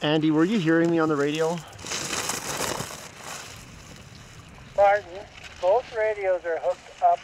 Andy, were you hearing me on the radio? Martin, both radios are hooked up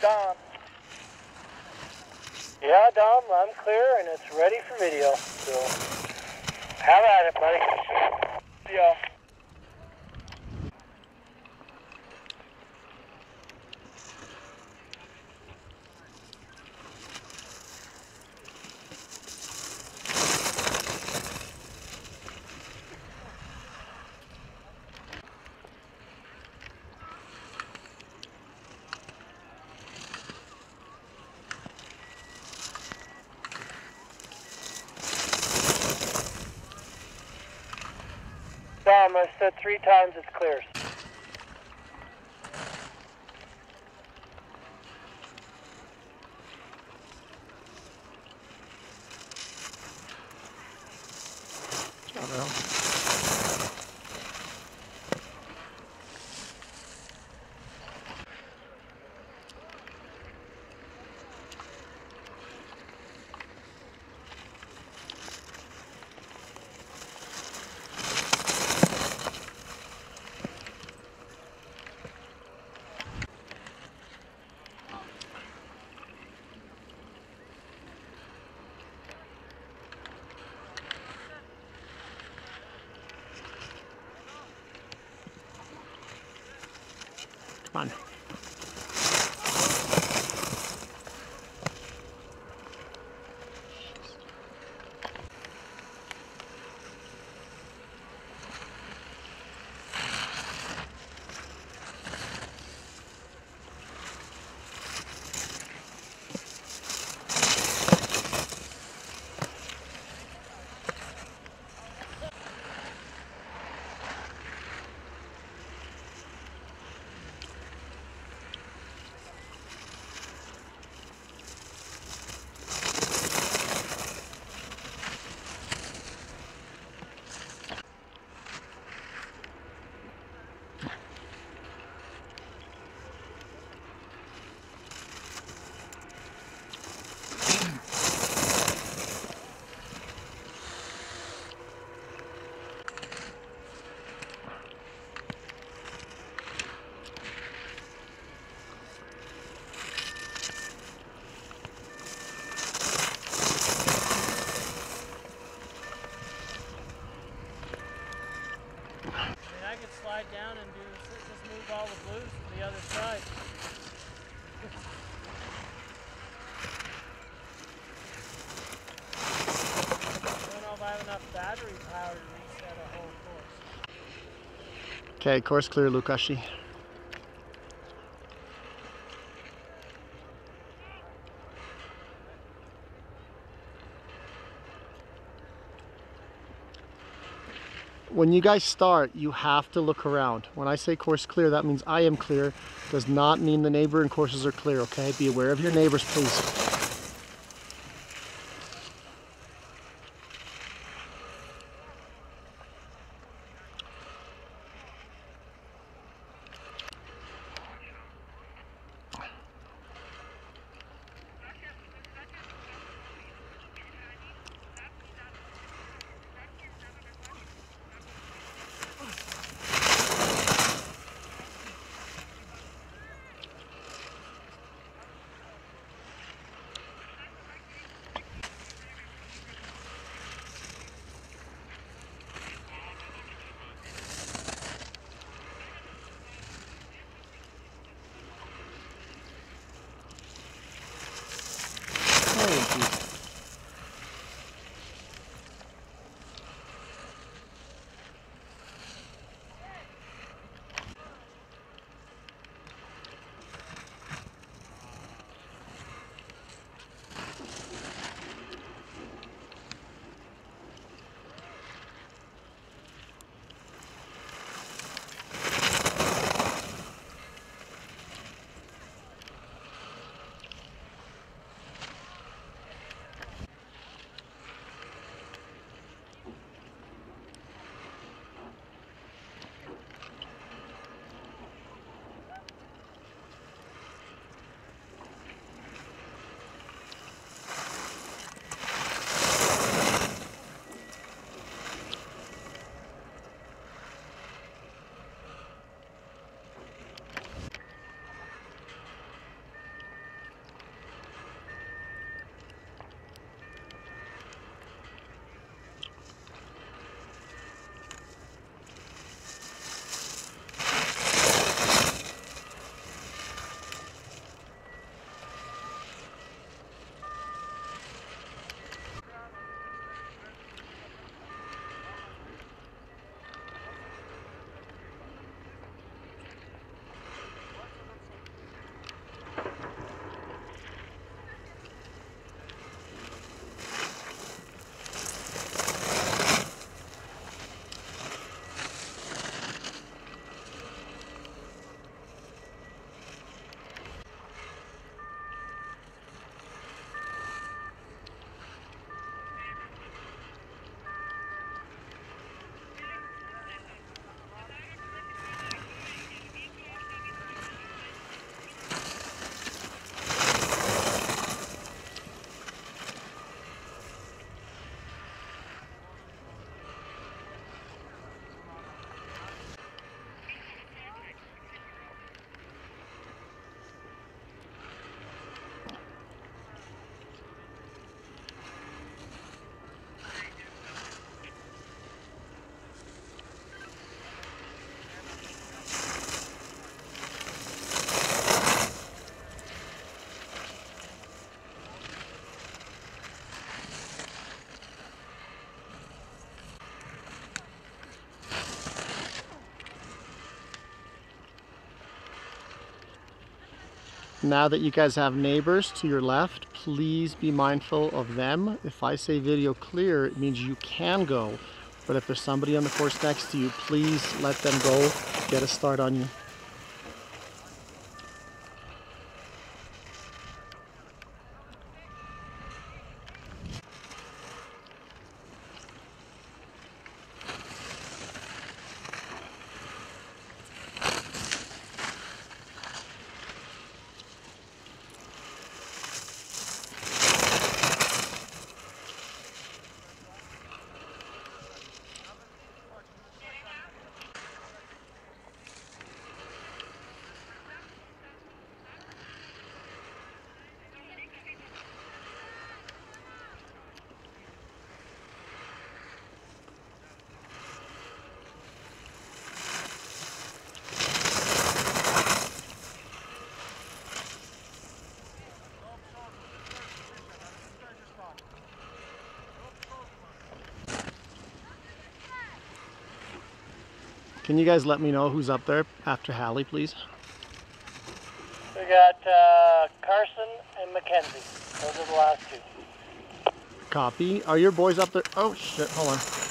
Dom. Yeah, Dom, I'm clear and it's ready for video. So, have at it, buddy. Yeah. I said three times it's clear. Come on. I mean, I could slide down and do just move all the blues to the other side. I don't know if I have enough battery power to reset a whole course. Okay, course clear, Lukashi. When you guys start, you have to look around. When I say course clear, that means I am clear. Does not mean the neighboring courses are clear, okay? Be aware of your neighbors, please. Now that you guys have neighbors to your left, please be mindful of them. If I say video clear, it means you can go. But if there's somebody on the course next to you, please let them go. Get a start on you. Can you guys let me know who's up there after Hallie, please? We got uh, Carson and Mackenzie. Those are the last two. Copy. Are your boys up there? Oh shit, hold on.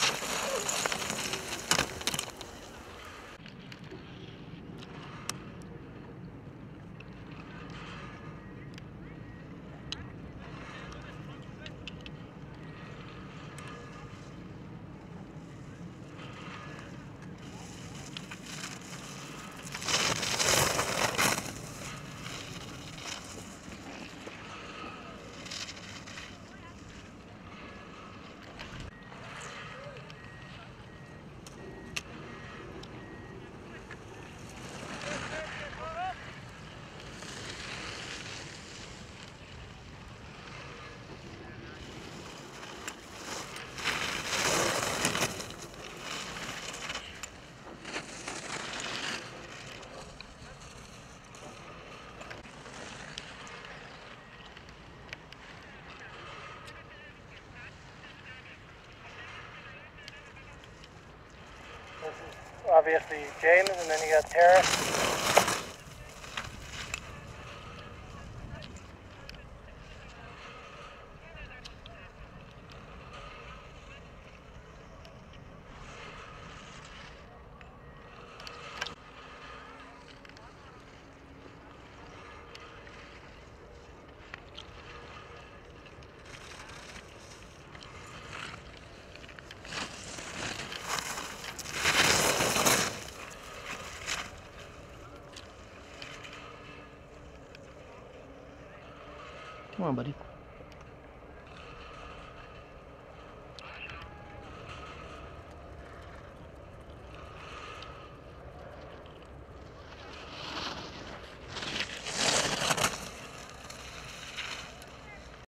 Obviously James, and then you got Tara. On, buddy.